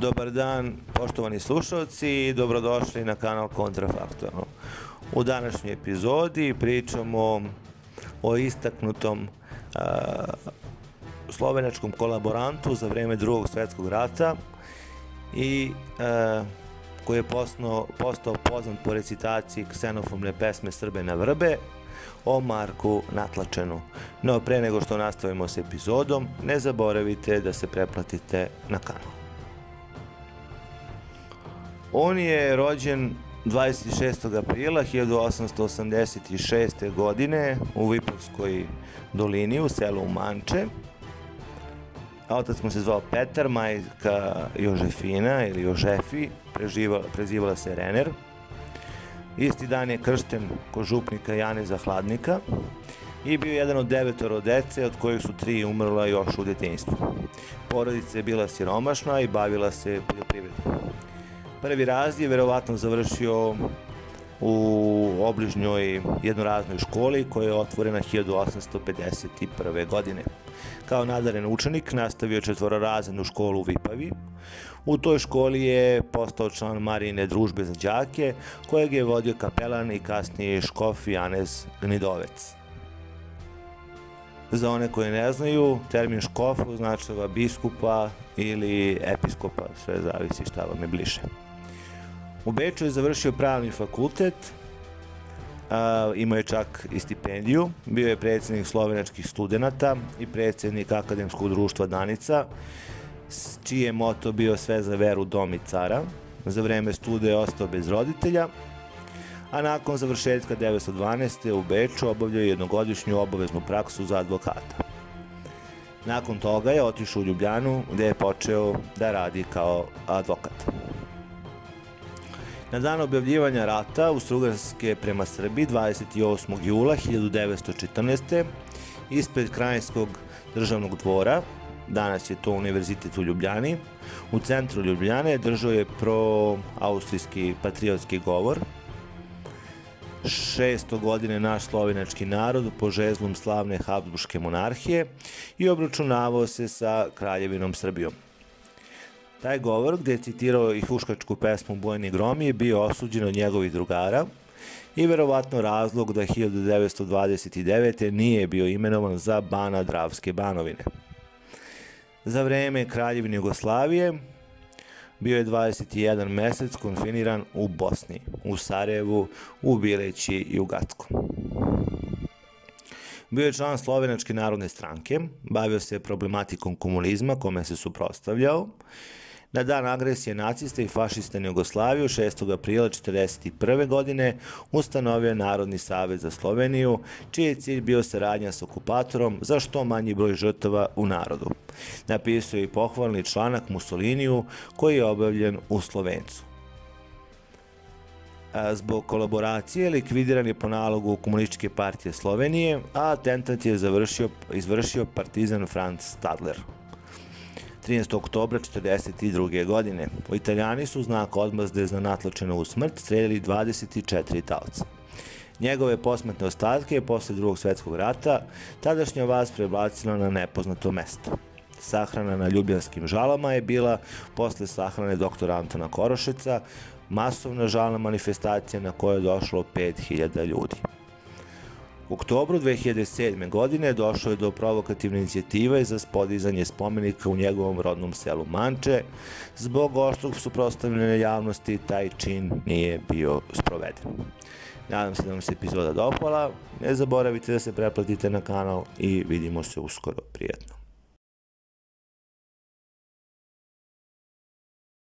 Dobar dan, poštovani slušalci i dobrodošli na kanal Kontrafaktualno. U današnjoj epizodi pričamo o istaknutom a, slovenačkom kolaborantu za vreme drugog svetskog rata i a, koji je postao, postao poznat po recitaciji ksenofomne pesme Srbe na vrbe, o Marku Natlačenu. No, pre nego što nastavimo s epizodom, ne zaboravite da se preplatite na kanal. On je rođen 26. aprila 1886. godine u Vipavskoj dolini u selu Manče. Otac mu se zvao Petar, majka Jožefina ili Jožefi, preživala, prezivala se Rener. Isti dan je kršten kod župnika Janeza Hladnika i bio jedan od devetoro dece, od kojih su tri umrla još u detinjstvu. Porodica je bila siromašna i bavila se poljoprivredom. Prvi raz je verovatno završio u obližnjoj jednoraznoj školi koja je otvorena 1851. godine. Kao nadaren učenik nastavio četvororazrednu školu u Vipavi. U toj školi je postao član Marijine družbe za đake, kojeg je vodio kapelan i kasnije škof Janez Gnidovec. Za one koje ne znaju, termin škof označava biskupa ili episkopa, sve zavisi šta vam je bliže. U Beču je završio pravni fakultet, imao je čak i stipendiju, bio je predsednik slovenačkih studenta i predsednik Akademskog društva Danica, čiji je moto bio sve za veru dom i cara. Za vreme stude je ostao bez roditelja, a nakon završetka 1912. u Beču obavljao jednogodišnju obaveznu praksu za advokata. Nakon toga je otišao u Ljubljanu gde je počeo da radi kao advokat. Na dan objavljivanja rata Austrougarske prema Srbiji 28. jula 1914. ispred Krajinskog državnog dvora, danas je to Univerzitet u Ljubljani, u centru Ljubljane držao je pro-austrijski patriotski govor. 600 godine naš slovenački narod po žezlom slavne Habsburgske monarhije i obračunavao se sa kraljevinom Srbijom. Taj govor, gde je citirao i huškačku pesmu Bojni grom, je bio osuđen od njegovih drugara i verovatno razlog da 1929. nije bio imenovan za bana Dravske banovine. Za vreme Kraljevine Jugoslavije bio je 21 mesec konfiniran u Bosni, u Sarajevu, u Bileći i u Gacku. Bio je član Slovenačke narodne stranke, bavio se problematikom komunizma kome se suprostavljao Na dan agresije nacista i fašista na Jugoslaviju 6. aprila 1941. godine ustanovio Narodni savez za Sloveniju, čiji je cilj bio saradnja s okupatorom za što manji broj žrtava u narodu. Napisao je i pohvalni članak Mussoliniju koji je obavljen u Slovencu zbog kolaboracije likvidiran je po nalogu Komunističke partije Slovenije, a atentat je završio, izvršio partizan Franz Stadler. 13. oktobra 1942. godine. U Italijani su znak odmazde za natlačenovu smrt streljali 24 talca. Njegove posmetne ostatke je posle drugog svetskog rata tadašnja vas prebacila na nepoznato mesto. Sahrana na ljubljanskim žalama je bila posle sahrane doktora Antona Korošeca masovna žalna manifestacija na kojoj je došlo 5000 ljudi. U oktobru 2007. godine došlo je do provokativne inicijative za spodizanje spomenika u njegovom rodnom selu Manče. Zbog oštrog suprostavljene javnosti taj čin nije bio sproveden. Nadam se da vam se epizoda dopala. Ne zaboravite da se preplatite na kanal i vidimo se uskoro. Prijetno.